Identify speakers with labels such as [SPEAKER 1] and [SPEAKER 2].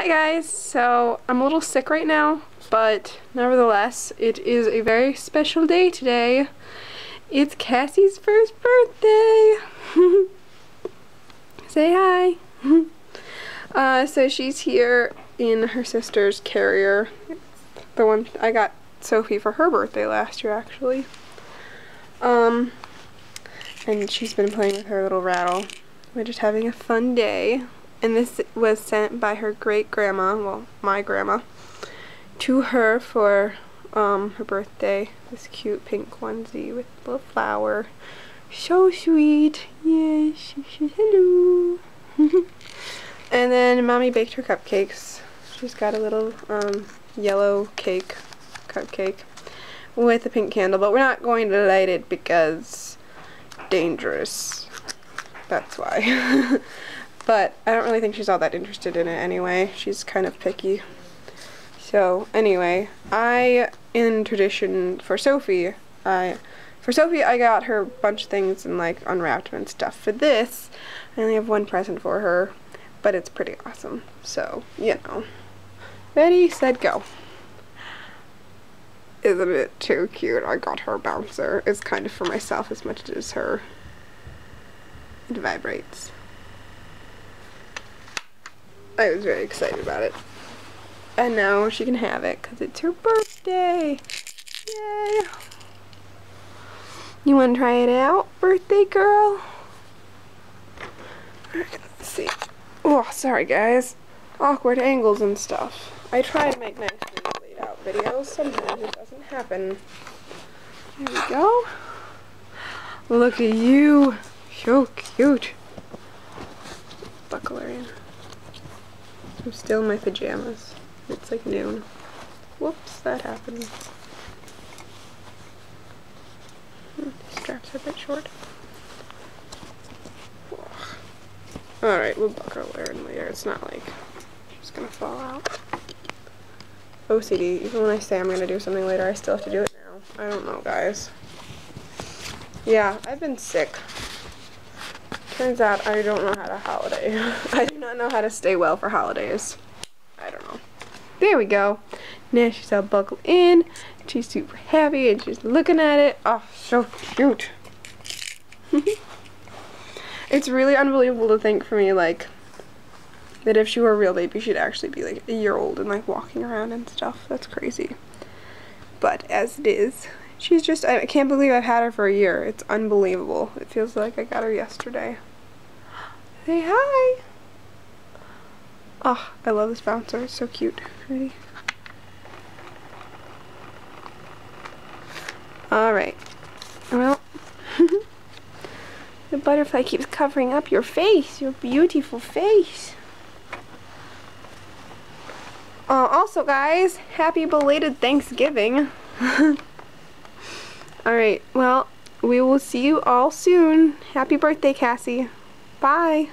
[SPEAKER 1] Hi guys, so I'm a little sick right now, but nevertheless, it is a very special day today. It's Cassy's first birthday! Say hi! uh, so she's here in her sister's carrier. The one I got Sophie for her birthday last year, actually. Um, and she's been playing with her little rattle. We're just having a fun day and this was sent by her great grandma, well, my grandma, to her for um, her birthday. This cute pink onesie with a little flower. So sweet. Yes, hello. and then mommy baked her cupcakes. She's got a little um, yellow cake, cupcake, with a pink candle, but we're not going to light it because dangerous. That's why. But I don't really think she's all that interested in it anyway. She's kind of picky. So anyway, I, in tradition for Sophie, I, for Sophie I got her a bunch of things and like unwrapped and stuff. For this, I only have one present for her, but it's pretty awesome. So, you know. Ready, set, go. Isn't it too cute? I got her a bouncer. It's kind of for myself as much as her. It vibrates. I was very excited about it. And now she can have it because it's her birthday. Yay! You want to try it out, birthday girl? Let's see. Oh, sorry guys. Awkward angles and stuff. I try to make nice laid out videos. Sometimes it doesn't happen. There we go. Look at you. So cute. Buckle her in. I'm still in my pajamas. It's like noon. Whoops, that happened. Hmm, straps are a bit short. Alright, we'll buckle her in later. It's not like she's gonna fall out. OCD. Even when I say I'm gonna do something later, I still have to do it now. I don't know, guys. Yeah, I've been sick. Turns out I don't know how to holiday. I do not know how to stay well for holidays. I don't know. There we go. Now she's all buckled in. She's super happy and she's looking at it. Oh, so cute. it's really unbelievable to think for me, like, that if she were a real baby, she'd actually be like a year old and like walking around and stuff. That's crazy. But as it is, she's just, I can't believe I've had her for a year. It's unbelievable. It feels like I got her yesterday. Say hi. Oh, I love this bouncer. It's so cute. Ready? Alright. Well, the butterfly keeps covering up your face, your beautiful face. Uh, also, guys, happy belated Thanksgiving. Alright, well, we will see you all soon. Happy birthday, Cassy. Bye.